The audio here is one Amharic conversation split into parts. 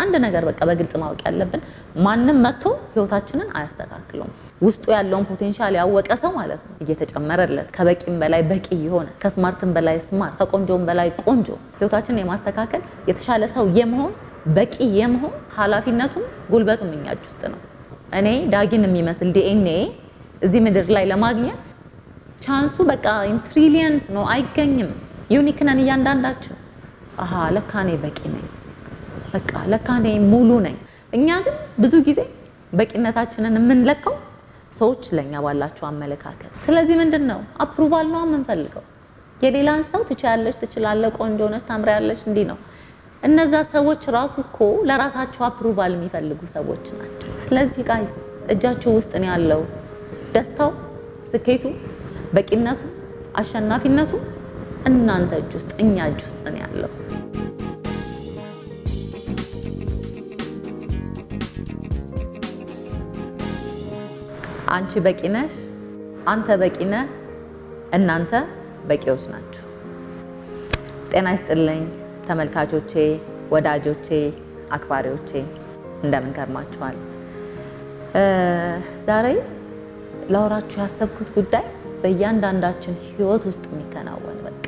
አንድ ነገር በቃ በግልጽ ማወቅ ያለብን ማንም መጥቶ ህይወታችንን አያስተካክለውም። ውስጡ ያለውን potential ያወቀ ሰው ማለት ነው እየተጨመረለት ከበቂም በላይ በቂ የሆነ ከ smart ም በላይ smart ከቆንጆም በላይ ቆንጆ ህይወታችንን የማስተካከል የተሻለ ሰው የመሆን በቂ የመሆን ኃላፊነቱም ጉልበቱም እኛ እጅ ውስጥ ነው። እኔ ዳጊን የሚመስል ዲኤንኤ እዚህ ምድር ላይ ለማግኘት chance ኡ በቃ trillions ነው፣ አይገኝም። unique ነን እያንዳንዳችን። አሀ ለካ እኔ በቂ ነኝ፣ በቃ ለካ እኔ ሙሉ ነኝ። እኛ ግን ብዙ ጊዜ በቂነታችንን የምንለካው ሰዎች ለኛ ባላቸው አመለካከት። ስለዚህ ምንድን ነው approval ነው የምንፈልገው። የሌላን ሰው ትችያለሽ፣ ትችላለህ፣ ቆንጆ ነሽ፣ ታምሪያለሽ እንዲህ ነው። እነዛ ሰዎች ራሱ እኮ ለራሳቸው approval የሚፈልጉ ሰዎች ናቸው። ስለዚህ guys እጃችሁ ውስጥ ነው ያለው ደስታው፣ ስኬቱ፣ በቂነቱ፣ አሸናፊነቱ እናንተ እጅ ውስጥ እኛ እጅ ውስጥ ነው ያለው። አንቺ በቂ ነሽ፣ አንተ በቂ ነህ፣ እናንተ በቂዎች ናችሁ። ጤና ይስጥልኝ ተመልካቾቼ፣ ወዳጆቼ፣ አክባሪዎቼ እንደምን ከርማችኋል? ዛሬ ላወራችሁ ያሰብኩት ጉዳይ በእያንዳንዳችን ሕይወት ውስጥ የሚከናወን በቃ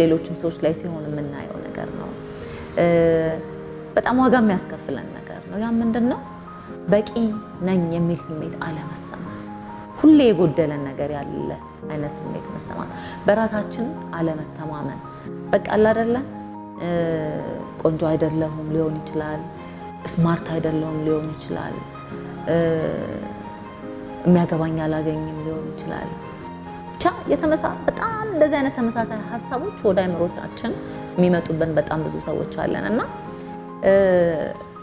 ሌሎችም ሰዎች ላይ ሲሆን የምናየው ነገር ነው። በጣም ዋጋ የሚያስከፍለን ነገር ነው። ያ ምንድን ነው? በቂ ነኝ የሚል ስሜት አለመሰማት፣ ሁሌ የጎደለን ነገር ያለ አይነት ስሜት መሰማት፣ በራሳችን አለመተማመን። በቃ አይደለ ቆንጆ አይደለሁም ሊሆን ይችላል፣ ስማርት አይደለሁም ሊሆን ይችላል፣ የሚያገባኝ አላገኝም ሊሆን ይችላል። ብቻ በጣም እንደዚህ አይነት ተመሳሳይ ሀሳቦች ወደ አይምሮቻችን የሚመጡብን በጣም ብዙ ሰዎች አለን እና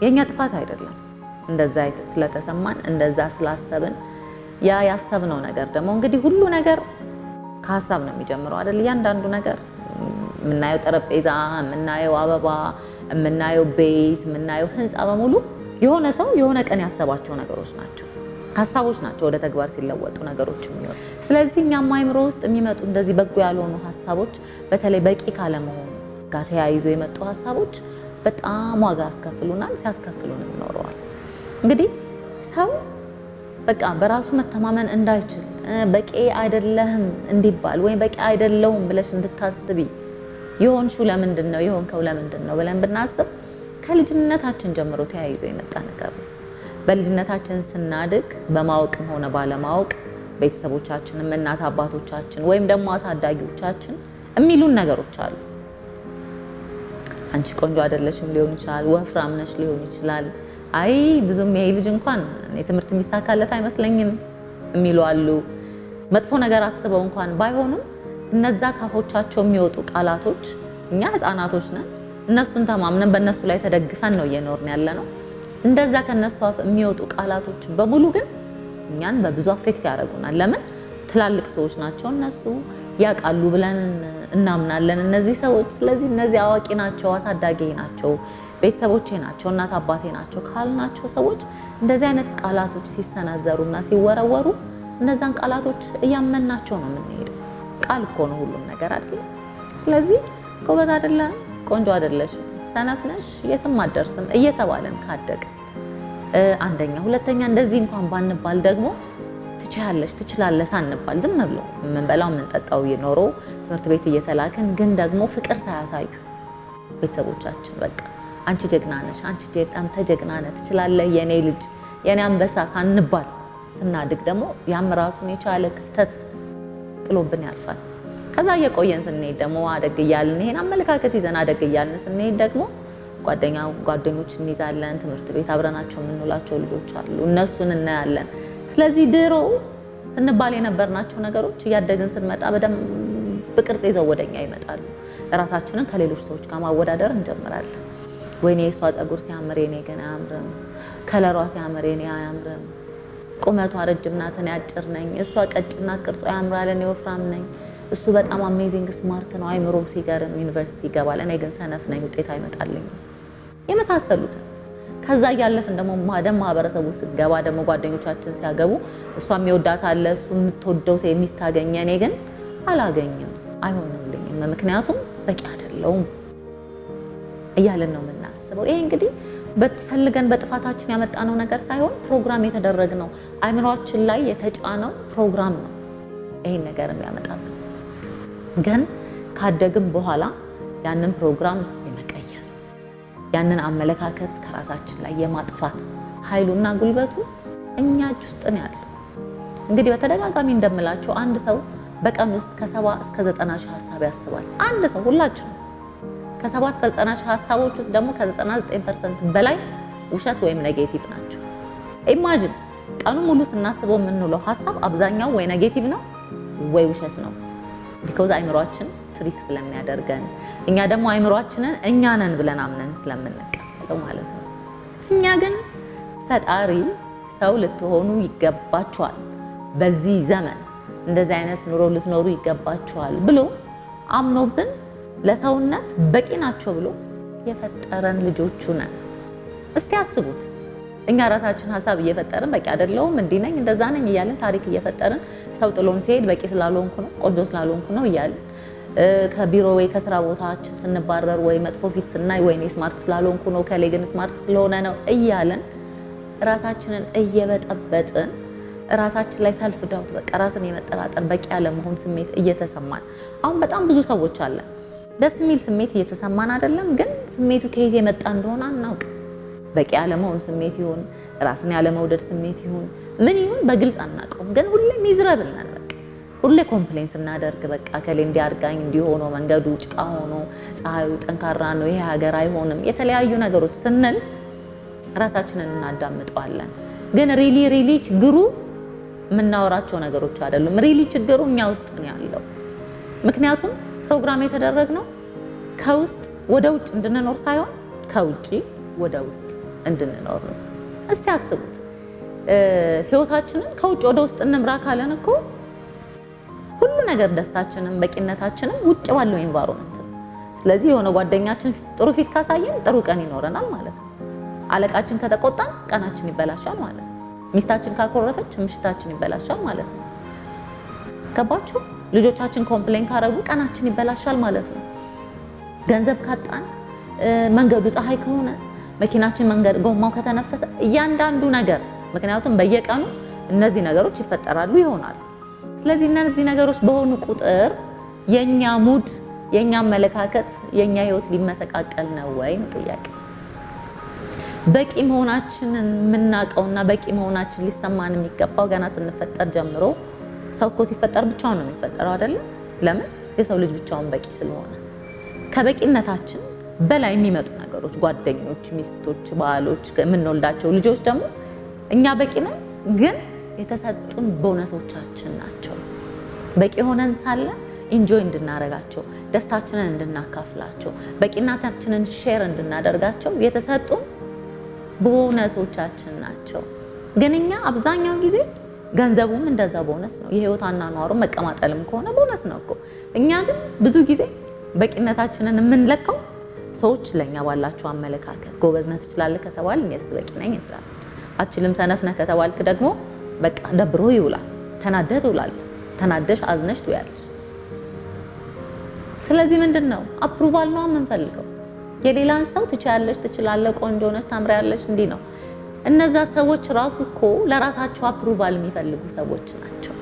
የእኛ ጥፋት አይደለም እንደዛ ስለተሰማን እንደዛ ስላሰብን ያ ያሰብነው ነገር ደግሞ እንግዲህ ሁሉ ነገር ከሀሳብ ነው የሚጀምረው አይደል? እያንዳንዱ ነገር የምናየው ጠረጴዛ፣ የምናየው አበባ፣ የምናየው ቤት፣ የምናየው ህንፃ በሙሉ የሆነ ሰው የሆነ ቀን ያሰባቸው ነገሮች ናቸው። ሀሳቦች ናቸው ወደ ተግባር ሲለወጡ ነገሮች የሚሆኑ። ስለዚህ እኛም አይምሮ ውስጥ የሚመጡ እንደዚህ በጎ ያልሆኑ ሀሳቦች በተለይ በቂ ካለመሆኑ ጋር ተያይዞ የመጡ ሀሳቦች በጣም ዋጋ ያስከፍሉናል። ሲያስከፍሉንም ኖረዋል። እንግዲህ ሰው በቃ በራሱ መተማመን እንዳይችል በቂ አይደለህም እንዲባል ወይም በቂ አይደለውም ብለሽ እንድታስቢ የሆንሽው ለምንድን ነው የሆንከው ለምንድን ነው ብለን ብናስብ ከልጅነታችን ጀምሮ ተያይዞ የመጣ ነገር ነው። በልጅነታችን ስናድግ በማወቅም ሆነ ባለማወቅ ቤተሰቦቻችንም እናት አባቶቻችን ወይም ደግሞ አሳዳጊዎቻችን የሚሉን ነገሮች አሉ። አንቺ ቆንጆ አይደለሽም ሊሆን ይችላል፣ ወፍራም ነሽ ሊሆን ይችላል። አይ ብዙም ይሄ ልጅ እንኳን ትምህርት የሚሳካለት አይመስለኝም የሚሉ አሉ። መጥፎ ነገር አስበው እንኳን ባይሆኑም እነዛ ካፎቻቸው የሚወጡ ቃላቶች እኛ ህፃናቶች ነን። እነሱን ተማምነን በእነሱ ላይ ተደግፈን ነው እየኖርን ያለ ነው። እንደዛ ከነሱ የሚወጡ ቃላቶች በሙሉ ግን እኛን በብዙ አፌክት ያደርጉናል። ለምን ትላልቅ ሰዎች ናቸው እነሱ ያውቃሉ ብለን እናምናለን እነዚህ ሰዎች። ስለዚህ እነዚህ አዋቂ ናቸው፣ አሳዳጊ ናቸው፣ ቤተሰቦቼ ናቸው፣ እናት አባቴ ናቸው ካልናቸው ሰዎች እንደዚህ አይነት ቃላቶች ሲሰነዘሩና ሲወረወሩ እነዛን ቃላቶች እያመናቸው ነው የምንሄደው። ቃል እኮ ነው ሁሉም ነገር አይደል? ስለዚህ ጎበዝ አይደለም፣ ቆንጆ አይደለሽም፣ ሰነፍ ነሽ፣ የትም አትደርስም እየተባለን ካደገ አንደኛ፣ ሁለተኛ እንደዚህ እንኳን ባንባል ደግሞ ትችያለሽ፣ ትችላለህ ሳንባል ዝም ብሎ የምንበላው የምንጠጣው ኖሮ ትምህርት ቤት እየተላክን ግን ደግሞ ፍቅር ሳያሳዩ ቤተሰቦቻችን በቃ አንቺ ጀግና ነሽ፣ አንተ ጀግና ነህ፣ ትችላለህ፣ የኔ ልጅ፣ የኔ አንበሳ ሳንባል ስናድግ ደግሞ ያም ራሱን የቻለ ክፍተት ጥሎብን ያልፋል። ከዛ እየቆየን ስንሄድ ደግሞ አደግ እያልን ይሄን አመለካከት ይዘን አደግ እያልን ስንሄድ ደግሞ ጓደኛ ጓደኞች እንይዛለን። ትምህርት ቤት አብረናቸው የምንውላቸው ልጆች አሉ፣ እነሱን እናያለን። ስለዚህ ድሮ ስንባል የነበርናቸው ነገሮች እያደግን ስንመጣ በደንብ ቅርጽ ይዘው ወደኛ ይመጣሉ። ራሳችንን ከሌሎች ሰዎች ጋር ማወዳደር እንጀምራለን። ወይኔ የእሷ ፀጉር ሲያምር የኔ ግን አያምርም፣ color ኧ ሲያምር የኔ አያምርም፣ ቁመቷ ረጅም ናት እኔ አጭር ነኝ፣ እሷ ቀጭን ናት ቅርጿ ያምራል እኔ ወፍራም ነኝ፣ እሱ በጣም amazing smart ነው። አይምሮው ሲገርም ዩኒቨርሲቲ ይገባል። እኔ ግን ሰነፍ ነኝ ውጤት አይመጣልኝም። የመሳሰሉትን ከዛ እያለፍን ደግሞ ማደም ማህበረሰቡ ስትገባ ደግሞ ጓደኞቻችን ሲያገቡ እሷ የሚወዳት አለ እሱ የምትወደው ሴ ሚስት አገኘ፣ እኔ ግን አላገኝም፣ አይሆንልኝም፣ ምክንያቱም በቂ አይደለውም እያለን ነው የምናስበው። ይሄ እንግዲህ በፈልገን በጥፋታችን ያመጣነው ነገር ሳይሆን ፕሮግራም የተደረግነው አእምሯችን ላይ የተጫነው ፕሮግራም ነው ይሄን ነገር የሚያመጣብን። ግን ካደግን በኋላ ያንን ፕሮግራም ያንን አመለካከት ከራሳችን ላይ የማጥፋት ኃይሉና ጉልበቱ እኛ እጅ ውስጥ ነው ያለው። እንግዲህ በተደጋጋሚ እንደምላቸው አንድ ሰው በቀን ውስጥ ከሰባ እስከ ዘጠና ሺህ ሀሳብ ያስባል። አንድ ሰው ሁላችን ከሰባ እስከ ዘጠና ሺህ ሀሳቦች ውስጥ ደግሞ ከዘጠና ዘጠኝ percent በላይ ውሸት ወይም negative ናቸው። imagine ቀኑ ሙሉ ስናስበው የምንውለው ሀሳብ አብዛኛው ወይ negative ነው ወይ ውሸት ነው። because አይምሯችን trick ስለሚያደርገን እኛ ደግሞ አይምሯችንን እኛ ነን ብለን አምነን ስለምንቀበለው ማለት ነው። እኛ ግን ፈጣሪ ሰው ልትሆኑ ይገባችኋል፣ በዚህ ዘመን እንደዚህ አይነት ኑሮ ልትኖሩ ይገባችኋል ብሎ አምኖብን ለሰውነት በቂ ናቸው ብሎ የፈጠረን ልጆቹ ነን። እስቲ አስቡት። እኛ ራሳችን ሀሳብ እየፈጠርን በቂ አይደለሁም እንዲህ ነኝ እንደዛ ነኝ እያለን ታሪክ እየፈጠርን ሰው ጥሎን ሲሄድ በቂ ስላልሆንኩ ነው ቆንጆ ስላልሆንኩ ነው እያለን ከቢሮ ወይ ከስራ ቦታችን ስንባረር ወይ መጥፎ ፊት ስናይ ወይኔ smart ስላልሆንኩ ነው እከሌ ግን smart ስለሆነ ነው እያለን ራሳችንን እየበጠበጥን ራሳችን ላይ self doubt በቃ ራስን የመጠራጠር በቂ ያለመሆን ስሜት እየተሰማን አሁን በጣም ብዙ ሰዎች አለን። ደስ የሚል ስሜት እየተሰማን አይደለም፣ ግን ስሜቱ ከየት የመጣ እንደሆነ አናውቅም። በቂ ያለመሆን ስሜት ይሁን ራስን ያለመውደድ ስሜት ይሁን ምን ይሁን በግልጽ አናውቀውም፣ ግን ሁሌ miserable ነን። በቃ ሁሌ complain ስናደርግ በቃ እከሌ እንዲህ አርጎኝ እንዲህ ሆኖ መንገዱ ጭቃ ሆኖ ፀሐዩ ጠንካራ ነው ይሄ ሀገር አይሆንም የተለያዩ ነገሮች ስንል ራሳችንን እናዳምጠዋለን። ግን really really ችግሩ የምናወራቸው ነገሮች አይደሉም። really ችግሩ እኛ ውስጥ ነው ያለው። ምክንያቱም ፕሮግራም የተደረግነው ከውስጥ ወደ ውጭ እንድንኖር ሳይሆን ከውጭ ወደ ውስጥ እንድንኖር ነው። እስቲ አስቡት፣ ህይወታችንን ከውጭ ወደ ውስጥ እንምራ ካለን እኮ ሁሉ ነገር ደስታችንም በቂነታችንም ውጭ ባለው environment ነው። ስለዚህ የሆነ ጓደኛችን ጥሩ ፊት ካሳየን ጥሩ ቀን ይኖረናል ማለት ነው። አለቃችን ከተቆጣን ቀናችን ይበላሻል ማለት ነው። ሚስታችን ካኮረፈች ምሽታችን ይበላሻል ማለት ነው። ገባችሁ? ልጆቻችን complain ካረጉ ቀናችን ይበላሻል ማለት ነው። ገንዘብ ካጣን፣ መንገዱ ፀሐይ ከሆነ፣ መኪናችን መንገድ ጎማው ከተነፈሰ፣ እያንዳንዱ ነገር ምክንያቱም በየቀኑ እነዚህ ነገሮች ይፈጠራሉ ይሆናሉ። ስለዚህ እነዚህ ነገሮች በሆኑ ቁጥር የኛ mood፣ የኛ አመለካከት፣ የኛ ህይወት ሊመሰቃቀል ነው ወይ ነው ጥያቄ። በቂ መሆናችንን የምናውቀውና በቂ መሆናችን ሊሰማን የሚገባው ገና ስንፈጠር ጀምሮ ሰው እኮ ሲፈጠር ብቻውን ነው የሚፈጠረው አይደለም? ለምን? የሰው ልጅ ብቻውን በቂ ስለሆነ። ከበቂነታችን በላይ የሚመጡ ነገሮች፣ ጓደኞች፣ ሚስቶች፣ ባሎች፣ የምንወልዳቸው ልጆች ደግሞ እኛ በቂ ነን፣ ግን የተሰጡን ቦነሶቻችን ናቸው። በቂ ሆነን ሳለ enjoy እንድናደርጋቸው፣ ደስታችንን እንድናካፍላቸው፣ በቂነታችንን share እንድናደርጋቸው የተሰጡን ቦነሶቻችን ናቸው። ግን እኛ አብዛኛው ጊዜ ገንዘቡም እንደዛ ቦነስ ነው። የህይወት አኗኗሩ መቀማጠልም ከሆነ ቦነስ ነው እኮ። እኛ ግን ብዙ ጊዜ በቂነታችንን የምንለካው ሰዎች ለእኛ ባላቸው አመለካከት፣ ጎበዝ ነህ ትችላለህ ከተባል እኔስ በቂ ነኝ እንላለን። አትችልም ሰነፍ ነህ ከተባልክ ደግሞ በቃ ደብሮ ይውላል። ተናደህ ትውላለህ። ተናደሽ አዝነሽ ትውያለሽ። ስለዚህ ምንድን ነው approval ነው የምንፈልገው የሌላን ሰው ትችያለሽ፣ ትችላለህ፣ ቆንጆ ነሽ፣ ታምሪያለሽ እንዲህ ነው። እነዛ ሰዎች ራሱ እኮ ለራሳቸው approval የሚፈልጉ ሰዎች ናቸው።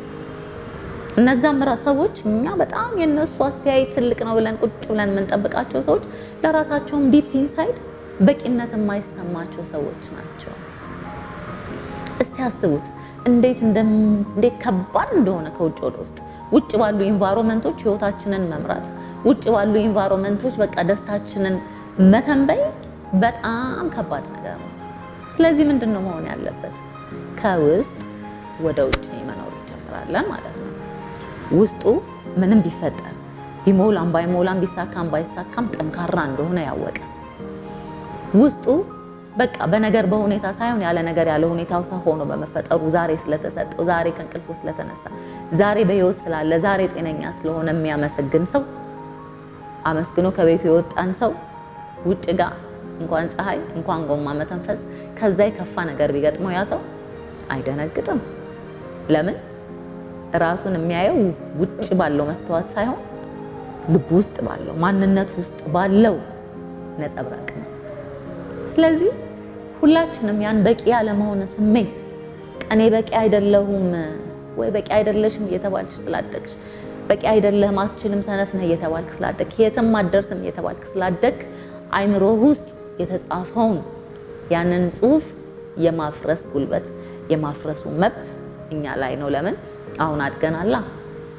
እነዛም ሰዎች እኛ በጣም የነሱ አስተያየት ትልቅ ነው ብለን ቁጭ ብለን የምንጠብቃቸው ሰዎች ለራሳቸውም deep inside በቂነት የማይሰማቸው ሰዎች ናቸው። እስቲ አስቡት እንዴት እንዴት ከባድ እንደሆነ ከውጭ ወደ ውስጥ ውጭ ባሉ environment ኦች ህይወታችንን መምራት ውጭ ባሉ environment ኦች በቃ ደስታችንን መተንበይ በጣም ከባድ ነገር ነው። ስለዚህ ምንድን ነው መሆን ያለበት? ከውስጥ ወደ ውጭ መኖር እንጀምራለን ማለት ነው። ውስጡ ምንም ቢፈጠር ቢሞላም ባይሞላም ቢሳካም ባይሳካም ጠንካራ እንደሆነ ያወቀ ውስጡ በቃ በነገር በሁኔታ ሳይሆን ያለ ነገር ያለ ሁኔታው ሰው ሆኖ በመፈጠሩ ዛሬ ስለተሰጠው ዛሬ ከእንቅልፉ ስለተነሳ ዛሬ በህይወት ስላለ ዛሬ ጤነኛ ስለሆነ የሚያመሰግን ሰው አመስግኖ ከቤቱ የወጣን ሰው ውጭ ጋር እንኳን ፀሐይ እንኳን ጎማ መተንፈስ ከዛ የከፋ ነገር ቢገጥመው ያ ሰው አይደነግጥም። ለምን? ራሱን የሚያየው ውጭ ባለው መስተዋት ሳይሆን ልቡ ውስጥ ባለው ማንነቱ ውስጥ ባለው ነጸብራቅ ስለዚህ ሁላችንም ያን በቂ ያለመሆን ስሜት እኔ በቂ አይደለሁም ወይ በቂ አይደለሽም እየተባልሽ ስላደግሽ በቂ አይደለህም አትችልም ሰነፍ ነህ እየተባልክ ስላደግን የትም አትደርስም እየተባልክ ስላደግን አይምሮ ውስጥ የተጻፈውን ያንን ጽሑፍ የማፍረስ ጉልበት የማፍረሱ መብት እኛ ላይ ነው። ለምን አሁን አድገናላ።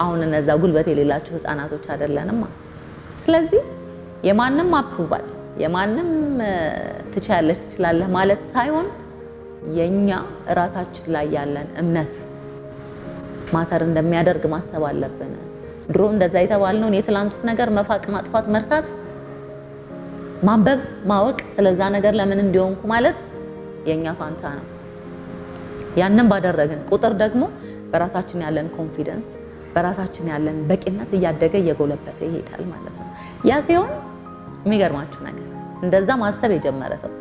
አሁን እነዛ ጉልበት የሌላቸው ህፃናቶች አይደለንማ። ስለዚህ የማንም approval የማንም ትችያለሽ ትችላለህ ማለት ሳይሆን የኛ እራሳችን ላይ ያለን እምነት matter እንደሚያደርግ ማሰብ አለብን። ድሮ እንደዛ የተባልነውን የትላንቱን ነገር መፋቅ፣ ማጥፋት፣ መርሳት፣ ማንበብ፣ ማወቅ ስለዛ ነገር ለምን እንዲህ ሆንኩ ማለት የኛ ፋንታ ነው። ያንን ባደረግን ቁጥር ደግሞ በራሳችን ያለን confidence በራሳችን ያለን በቂነት እያደገ እየጎለበተ ይሄዳል ማለት ነው። ያ ሲሆን የሚገርማችሁ ነገር እንደዛ ማሰብ የጀመረ ሰው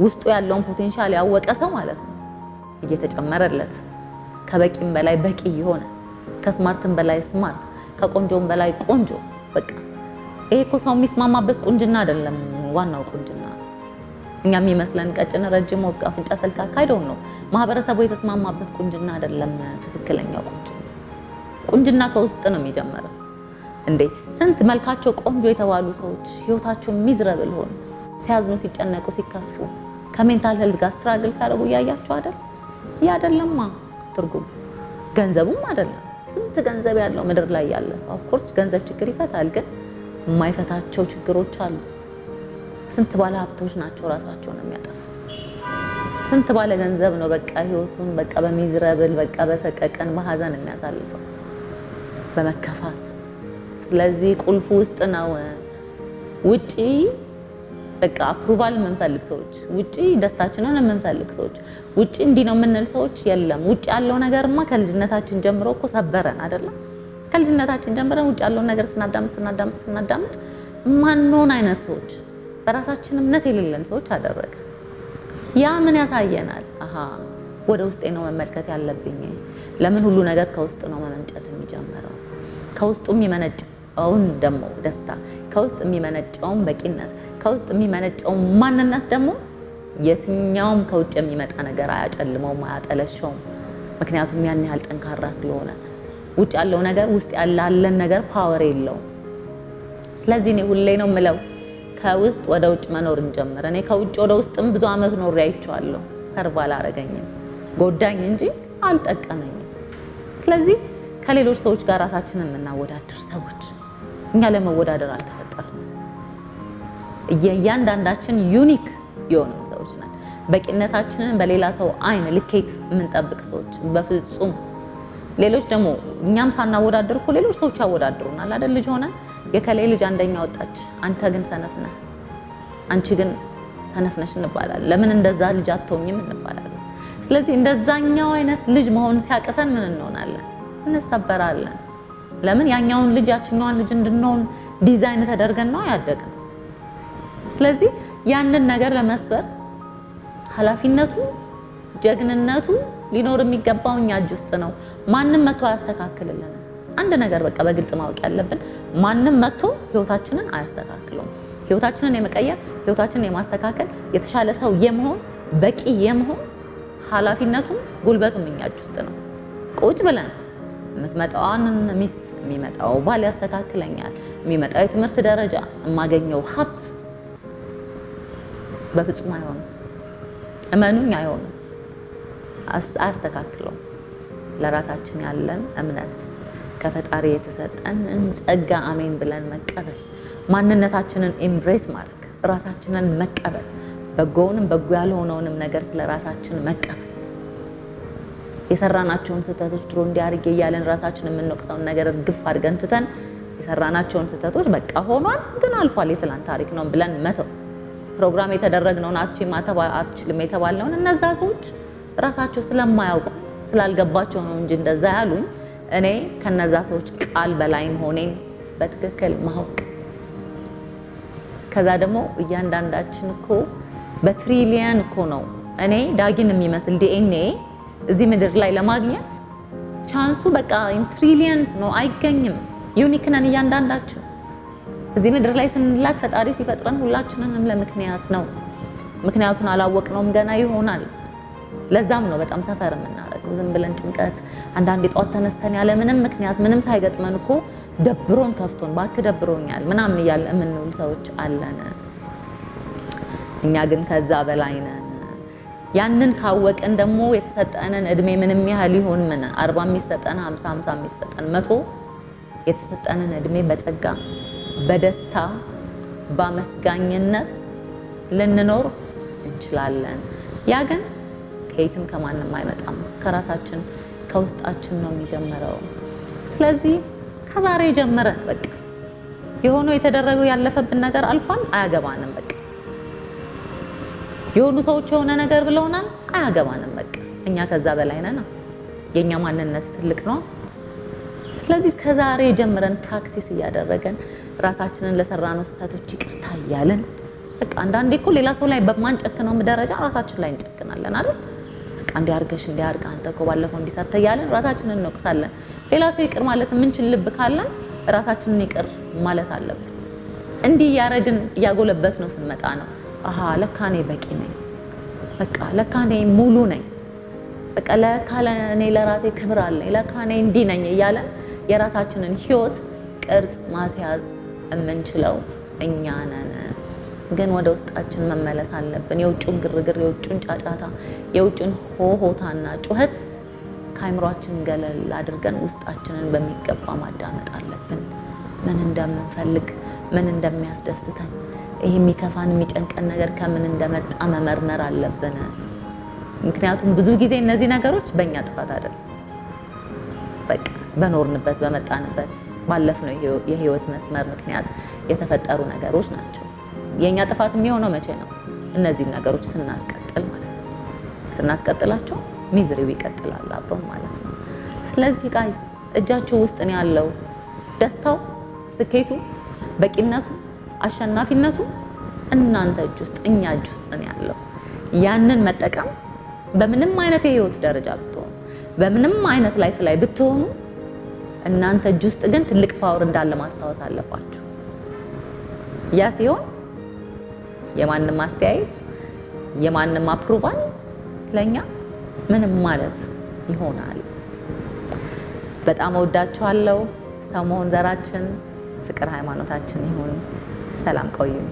ውስጡ ያለውን potential ያወቀ ሰው ማለት ነው እየተጨመረለት ከበቂም በላይ በቂ የሆነ ከ smart ም በላይ smart ከቆንጆም በላይ ቆንጆ በቃ ይሄ እኮ ሰው የሚስማማበት ቁንጅና አይደለም። ዋናው ቁንጅና እኛ የሚመስለን ቀጭን፣ ረጅም፣ ወገብ፣ አፍንጫ ሰልካካ አይደው ነው። ማህበረሰቡ የተስማማበት ቁንጅና አይደለም ትክክለኛው ቁንጅና። ቁንጅና ከውስጥ ነው የሚጀምረው። እንዴ ስንት መልካቸው ቆንጆ የተባሉ ሰዎች ህይወታቸው miserable ሆኑ፣ ሲያዝኑ፣ ሲጨነቁ፣ ሲከፉ ከ mental health ጋር struggle ሲያደርጉ እያያችሁ አይደል? ያ አይደለማ ትርጉም ገንዘቡም አይደለም። ስንት ገንዘብ ያለው ምድር ላይ ያለ ሰው of course ገንዘብ ችግር ይፈታል፣ ግን የማይፈታቸው ችግሮች አሉ። ስንት ባለ ሀብቶች ናቸው ራሳቸውን የሚያጠፉት? ስንት ባለ ገንዘብ ነው በቃ ህይወቱን በቃ በ miserable በቃ በሰቀቀን በሀዘን የሚያሳልፈው በመከፋት። ስለዚህ ቁልፉ ውስጥ ነው። ውጪ በቃ approval የምንፈልግ ሰዎች፣ ውጪ ደስታችንን የምንፈልግ ሰዎች፣ ውጪ እንዲህ ነው የምንል ሰዎች የለም። ውጪ ያለው ነገርማ ከልጅነታችን ጀምሮ እኮ ሰበረን አይደለም? ከልጅነታችን ጀምረን ውጪ ያለውን ነገር ስናዳምጥ ስናዳምጥ ስናዳምጥ የማንሆን አይነት ሰዎች በራሳችን እምነት የሌለን ሰዎች አደረገን። ያ ምን ያሳየናል? አሃ ወደ ውስጤ ነው መመልከት ያለብኝ። ለምን ሁሉ ነገር ከውስጥ ነው መመንጨት የሚጀምረው። ከውስጡ የሚመነጨውን ደግሞ ደስታ፣ ከውስጥ የሚመነጨውን በቂነት፣ ከውስጥ የሚመነጨውን ማንነት ደግሞ የትኛውም ከውጭ የሚመጣ ነገር አያጨልመውም፣ አያጠለሸውም። ምክንያቱም ያን ያህል ጠንካራ ስለሆነ ውጭ ያለው ነገር ውስጥ ያላለን ነገር ፓወር የለውም። ስለዚህ እኔ ሁሌ ነው የምለው ከውስጥ ወደ ውጭ መኖር እንጀምር። እኔ ከውጭ ወደ ውስጥም ብዙ ዓመት ኖሬ አይቼዋለሁ። serve አላረገኝም፣ ጎዳኝ እንጂ አልጠቀመኝም። ስለዚህ ከሌሎች ሰዎች ጋር ራሳችንን የምናወዳድር ሰዎች እኛ ለመወዳደር አልተፈጠርንም። እያንዳንዳችን unique የሆንን ሰዎች ነን። በቂነታችንን በሌላ ሰው አይን ልኬት የምንጠብቅ ሰዎች በፍጹም ሌሎች ደግሞ እኛም ሳናወዳድር እኮ ሌሎች ሰዎች ያወዳድሩናል አይደል? ልጅ ሆነን የእከሌ ልጅ አንደኛ ወጣች፣ አንተ ግን ሰነፍ ነህ፣ አንቺ ግን ሰነፍ ነሽ እንባላለን። ለምን እንደዛ ልጅ አትሆኝም እንባላለን። ስለዚህ እንደዛኛው አይነት ልጅ መሆን ሲያቅተን ምን እንሆናለን? እንሰበራለን። ለምን ያኛውን ልጅ ያችኛዋን ልጅ እንድንሆን ዲዛይን ተደርገን ነው ያደግን። ስለዚህ ያንን ነገር ለመስበር ኃላፊነቱ ጀግንነቱ ሊኖር የሚገባው እኛ እጅ ውስጥ ነው። ማንም መቶ አያስተካክልልንም። አንድ ነገር በቃ በግልጽ ማወቅ ያለብን ማንም መቶ ህይወታችንን አያስተካክለውም። ህይወታችንን የመቀየር ህይወታችንን የማስተካከል የተሻለ ሰው የመሆን በቂ የመሆን ኃላፊነቱም ጉልበቱም እኛ እጅ ውስጥ ነው። ቁጭ ብለን የምትመጣዋን ሚስት የሚመጣው ባል ያስተካክለኛል፣ የሚመጣው የትምህርት ደረጃ፣ የማገኘው ሀብት በፍጹም አይሆንም። እመኑኝ አይሆንም። አያስተካክለውም። ለራሳችን ያለን እምነት ከፈጣሪ የተሰጠንን ጸጋ አሜን ብለን መቀበል፣ ማንነታችንን embrace ማድረግ፣ ራሳችንን መቀበል፣ በጎውንም በጎ ያልሆነውንም ነገር ስለ ራሳችን መቀበል፣ የሰራናቸውን ስህተቶች ድሮ እንዲህ አርጌ እያለን ራሳችን የምንወቅሰውን ነገር እርግፍ አድርገን ትተን የሰራናቸውን ስህተቶች በቃ ሆኗል፣ ግን አልፏል፣ የትላንት ታሪክ ነው ብለን መተው ፕሮግራም የተደረግነውን አትችልም የተባለውን እነዛ ሰዎች ራሳቸው ስለማያውቁ ስላልገባቸው ነው እንጂ እንደዛ ያሉኝ። እኔ ከነዛ ሰዎች ቃል በላይ መሆኔን በትክክል ማወቅ ከዛ ደግሞ እያንዳንዳችን እኮ በትሪሊየን እኮ ነው እኔ ዳጊን የሚመስል ዲኤንኤ እዚህ ምድር ላይ ለማግኘት chance ኡ በቃ trillions ነው፣ አይገኝም። unique ነን እያንዳንዳችን። እዚህ ምድር ላይ ስንላክ ፈጣሪ ሲፈጥረን ሁላችንንም ለምክንያት ነው። ምክንያቱን አላወቅነውም ገና ይሆናል። ለዛም ነው በጣም ሰፈር የምናደርገው ዝም ብለን ጭንቀት። አንዳንዴ ጧት ተነስተን ያለ ምንም ምክንያት ምንም ሳይገጥመን እኮ ደብሮን ከፍቶን እባክህ ደብሮኛል ምናምን እያለ የምንውል ሰዎች አለን። እኛ ግን ከዛ በላይ ነን። ያንን ካወቅን ደግሞ የተሰጠንን እድሜ ምንም ያህል ይሁን ምን አርባ የሚሰጠን ሀምሳ ሀምሳ የሚሰጠን መቶ የተሰጠንን እድሜ በጸጋ በደስታ በአመስጋኝነት ልንኖር እንችላለን። ያ ግን ከየትም ከማንም አይመጣም፣ ከራሳችን ከውስጣችን ነው የሚጀምረው። ስለዚህ ከዛሬ ጀምረን በቃ የሆነው የተደረገው ያለፈብን ነገር አልፏል፣ አያገባንም። በቃ የሆኑ ሰዎች የሆነ ነገር ብለውናል፣ አያገባንም። በቃ እኛ ከዛ በላይ ነን። የኛ ማንነት ትልቅ ነው። ስለዚህ ከዛሬ ጀምረን practice እያደረገን ራሳችንን ለሰራነው ስህተቶች ይቅርታ እያለን በቃ አንዳንዴ እኮ ሌላ ሰው ላይ በማንጨክነው ደረጃ ራሳችን ላይ እንጨክናለን አይደል? በቃ እንዲህ አርገሽ እንዲህ አርገህ አንተ እኮ ባለፈው እንዲህ ሰርተህ እያለን ራሳችንን እንወቅሳለን። ሌላ ሰው ይቅር ማለት የምንችል ልብ ካለን ራሳችንን ይቅር ማለት አለብን። እንዲህ እያደረግን እያጎለበትነው ስንመጣ ነው አሀ ለካ እኔ በቂ ነኝ፣ በቃ ለካ እኔ ሙሉ ነኝ፣ በቃ ለካ እኔ ለራሴ ክብር አለኝ፣ ለካ እኔ እንዲህ ነኝ እያለን የራሳችንን ህይወት ቅርጽ ማስያዝ የምንችለው እኛ ነን። ግን ወደ ውስጣችን መመለስ አለብን። የውጭውን ግርግር፣ የውጭውን ጫጫታ፣ የውጭውን ሆሆታና ጩኸት ከአይምሯችን ገለል አድርገን ውስጣችንን በሚገባ ማዳመጥ አለብን። ምን እንደምንፈልግ፣ ምን እንደሚያስደስተን፣ ይህ የሚከፋን የሚጨንቀን ነገር ከምን እንደመጣ መመርመር አለብን። ምክንያቱም ብዙ ጊዜ እነዚህ ነገሮች በእኛ ጥፋት አይደለም፣ በቃ በኖርንበት በመጣንበት ባለፍነው የህይወት መስመር ምክንያት የተፈጠሩ ነገሮች ናቸው። የኛ ጥፋት የሚሆነው መቼ ነው? እነዚህን ነገሮች ስናስቀጥል ማለት ነው። ስናስቀጥላቸው misery ው ይቀጥላል አብሮን ማለት ነው። ስለዚህ guys እጃችሁ ውስጥ ነው ያለው ደስታው፣ ስኬቱ፣ በቂነቱ፣ አሸናፊነቱ እናንተ እጅ ውስጥ እኛ እጅ ውስጥ ነው ያለው። ያንን መጠቀም በምንም አይነት የህይወት ደረጃ ብትሆኑ፣ በምንም አይነት life ላይ ብትሆኑ እናንተ እጅ ውስጥ ግን ትልቅ power እንዳለ ማስታወስ አለባችሁ። ያ ሲሆን የማንም አስተያየት የማንም approval ለኛ ምንም ማለት ይሆናል። በጣም እወዳችኋለሁ። መሆን ዘራችን፣ ፍቅር ሃይማኖታችን ይሁን። ሰላም ቆዩኝ።